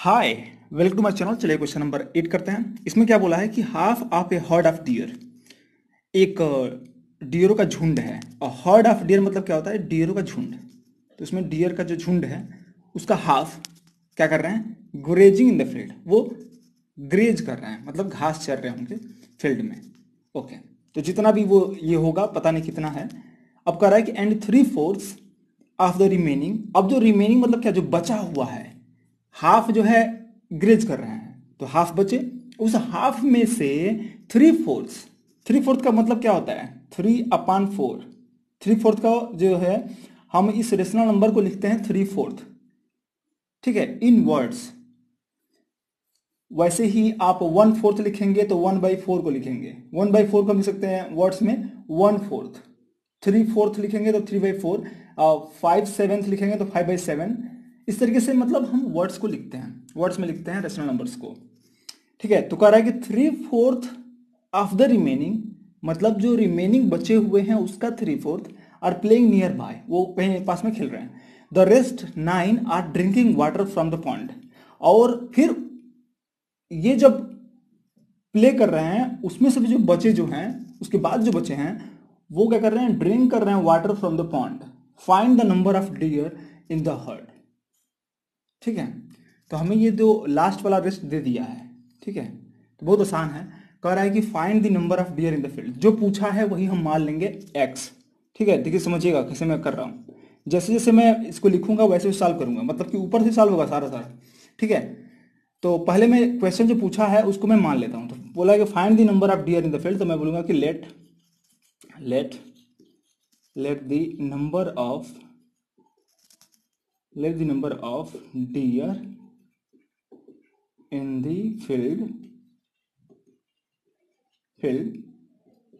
Hi welcome to my channel चलिए question number eight करते हैं। इसमें क्या बोला है कि half of a herd of deer एक डियरों का झुंड है। और हर्ड ऑफ़ डियर मतलब क्या होता है? डियरों का झुंड। तो इसमें डियर का जो झुंड है, उसका हाफ़ क्या कर रहे हैं? ग्रेजिंग इन द फ़ील्ड वो ग्रेज कर रहे हैं। मतलब घास चर रहे होंगे फ़ील्ड में। ओके तो जितना भी वो ये होगा, पता नहीं कितना है। अब कह रहा है कि and three fourth of the remaining अब जो रिमेनिंग मतलब क्या? जो बचा हुआ है। हाफ़ जो है ग्रेज कर रहे हैं। तो हाफ़ बचे। उस हाफ़ में से थ्री फोर्थ थ्री फोर्थ का मतलब क्या होता है? Three upon four three fourth का जो है, हम इस रेशनल नंबर को लिखते हैं थ्री फोर्थ ठीक है? इन वर्ड्स वैसे ही आप वन फोर्थ लिखेंगे तो वन बाई फोर को लिखेंगे। वन बाई फोर को लिख सकते हैं वर्ड्स में। वन फोर्थ थ्री फोर्थ लिखेंगे तो three by four five seventh लिखेंगे तो फाइव बाई सेवन इस तरीके से मतलब हम वर्ड्स को लिखते हैं। वर्ड्स में लिखते हैं रेशनल नंबर्स को। ठीक है तो कह रहा है कि three fourth of the remaining मतलब जो रिमेनिंग बचे हुए हैं उसका three fourth are playing nearby वो कहीं पास में खेल रहे हैं। The rest nine are drinking water from the pond और फिर ये जब प्ले कर रहे हैं, उसमें से भी जो बचे जो हैं, उसके बाद जो बचे हैं, वो क्या कर रहे हैं? ड्रिंक कर रहे हैं water from the pond find the number of deer in the herd ठीक है? तो हमें ये जो लास्ट वाला रेस्ट दे दिया है, ठीक है? तो बहुत आसान है। कह रहा है कि find the number of deer in the field जो पूछा है वही हम मान लेंगे एक्स ठीक है? देखिए, समझिएगा कैसे मैं कर रहा हूँ। जैसे जैसे मैं इसको लिखूँगा, वैसे सॉल्व करूँगा। मतलब कि ऊपर से सॉल्व होगा सारा सारा, ठीक है? तो पहले मैं क्वेश्चन जो पूछा है, उसको मैं मान लेता हूँ। तो बोला कि find the number of deer in the field तो मैं बोलूँगा कि let let let the number of let the number of deer in the field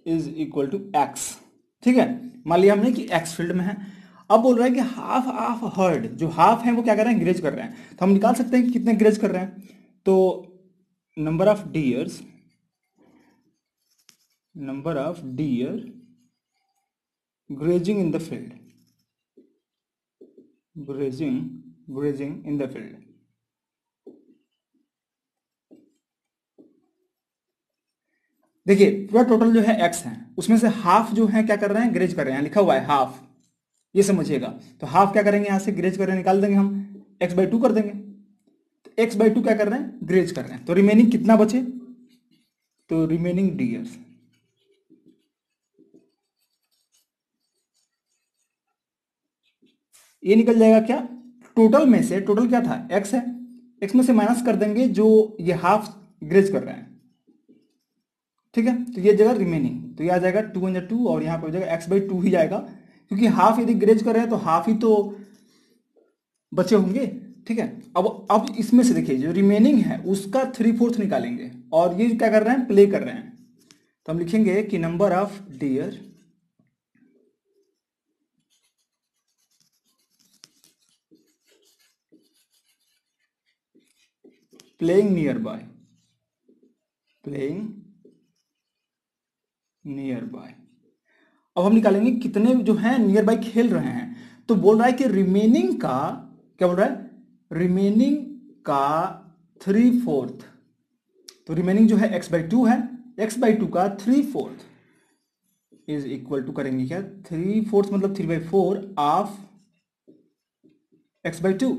is equal to x. ठीक है? मान लिया हमने कि x फ़ील्ड में है। अब बोल रहा है कि हाफ़ ऑफ़ हर्ड जो हाफ़ है वो क्या कर रहे हैं? ग्रेज कर रहे हैं। तो हम निकाल सकते हैं कि कितने ग्रेज कर रहे हैं। तो number of deers number of deer grazing in the field grazing grazing in the field. देखिए, पूरा टोटल जो है एक्स है, उसमें से हाफ़ जो है क्या कर रहे हैं? ग्रेज कर रहे हैं। लिखा हुआ है हाफ़ ये समझिएगा। तो हाफ़ क्या करेंगे यहाँ से? ग्रेज कर रहे निकाल देंगे हम। एक्स बाई टू कर देंगे। तो एक्स बाई टू क्या कर रहे हैं? ग्रेज कर रहे हैं। तो रिमेनिंग कितना बचे? तो रिमेनिंग डियर्स ये निकल जाएगा क्या? टोटल में से टोटल क्या था? एक्स है। एक्स में से माइनस कर देंगे जो ये हाफ़ ग्रेज कर रहे हैं। ठीक है? तो ये जगह रिमेनिंग तो ये आ जाएगा टू वन टू और यहाँ पे हो जाएगा एक्स बाई टू ही जाएगा। क्योंकि हाफ़ यदि ग्रेज कर रहे हैं तो हाफ़ ही तो बचे होंगे। ठीक है? अब अब इसमें से देखिए, जो रिमेनिंग है, उसका थ्री फोर्थ निकालेंगे। और ये क्या कर रहे हैं? प्ले कर रहे हैं। तो हम लिखेंगे कि number of deer by playing nearby अब हम निकालेंगे कितने जो हैं नियर बाय खेल रहे हैं। तो बोल रहा है कि रिमेनिंग का, क्या बोल रहा है? रिमेनिंग का थ्री फोर्थ तो रिमेनिंग जो है एक्स बाई टू है एक्स बाई टू का three fourth is equal to करेंगे क्या? थ्री फोर्थ मतलब three by four of x by two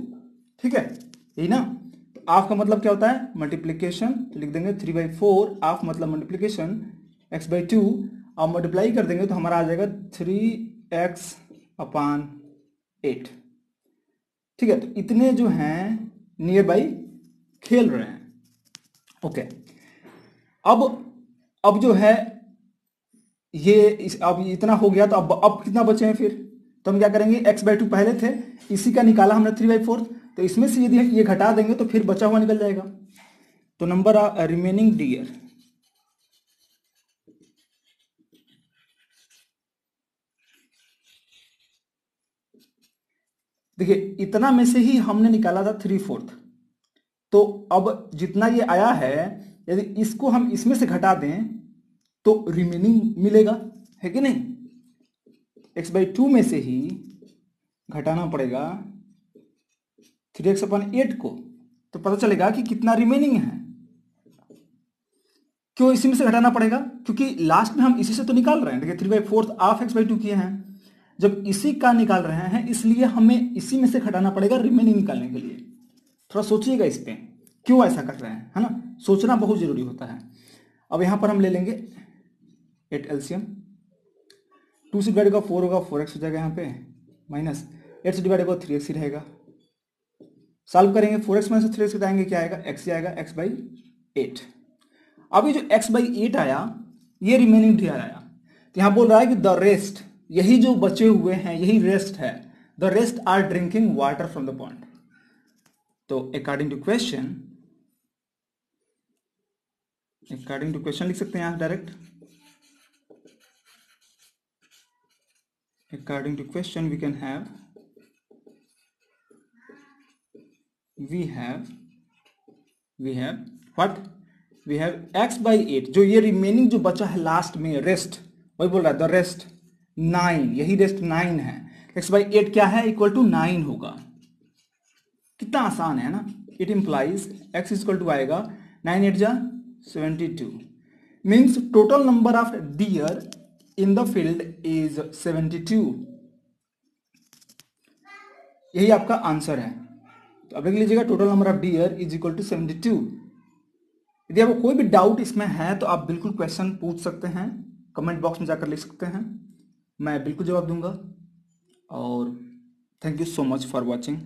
ठीक है? यही ना? आफ का मतलब क्या होता है? मल्टीप्लीकेशन तो लिख देंगे थ्री बाई फोर आफ मतलब मल्टीप्लीकेशन एक्स बाई टू और मल्टीप्लाई कर देंगे तो हमारा आ जाएगा थ्री एक्स अपान एट ठीक है तो इतने जो हैं नियर बाई खेल रहे हैं। ओके अब अब जो है ये इस, अब इतना हो गया तो अब अब कितना बचे हैं फिर? तो हम क्या करेंगे? एक्स बाई टू पहले थे इसी का निकाला हमने थ्री बाई फोर्थ तो इसमें से यदि ये घटा देंगे तो फिर बचा हुआ निकल जाएगा। तो नंबर रिमेनिंग डियर देखिए, इतना में से ही हमने निकाला था थ्री फोर्थ तो अब जितना ये आया है, यदि इसको हम इसमें से घटा दें तो रिमेनिंग मिलेगा, है कि नहीं? एक्स बाई टू में से ही घटाना पड़ेगा थ्री एक्स अपन एट को तो पता चलेगा कि कितना रिमेनिंग है। क्यों इसी में से घटाना पड़ेगा? क्योंकि लास्ट में हम इसी से तो निकाल रहे हैं, देखिए three by fourth of x by two किए हैं। जब इसी का निकाल रहे हैं, इसलिए हमें इसी में से घटाना पड़ेगा रिमेनिंग निकालने के लिए। थोड़ा सोचिएगा इस पर क्यों ऐसा कर रहे हैं, है ना? सोचना बहुत ज़रूरी होता है। अब यहाँ पर हम ले लेंगे एट एल्सियम टू से डिवाइड होगा फोर होगा फोर एक्स हो जाएगा यहाँ पे माइनस एट से डिवाइड होगा थ्री एक्स ही रहेगा। सॉल्व करेंगे four x minus three x बताएँगे, क्या आएगा? एक्स आएगा एक्स बाई एट ये जो एक्स बाई एट आया, ये रिमेनिंग डी आर आया। तो यहाँ बोल रहा है कि द रेस्ट यही जो बचे हुए हैं, यही रेस्ट है। The rest are drinking water from the point तो according to question according to question लिख सकते हैं यहाँ direct according to question, we can have we have we have, what? We have x by 8 जो ये remaining जो बचा है लास्ट में रेस्ट वही बोल रहा है द रेस्ट नाइन यही रेस्ट नाइन है। x बाई एट क्या है? इक्वल टू नाइन होगा। कितना आसान है ना? It implies x equal to आएगा नाइन एट जा seventy two means total number of deer in the field is 72 यही आपका आंसर है। तो अब लिख लीजिएगा total number of deer is equal to 72 यदि आपको कोई भी डाउट इसमें है तो आप बिल्कुल क्वेश्चन पूछ सकते हैं। कमेंट बॉक्स में जाकर लिख सकते हैं। मैं बिल्कुल जवाब दूँगा। और thank you so much for watching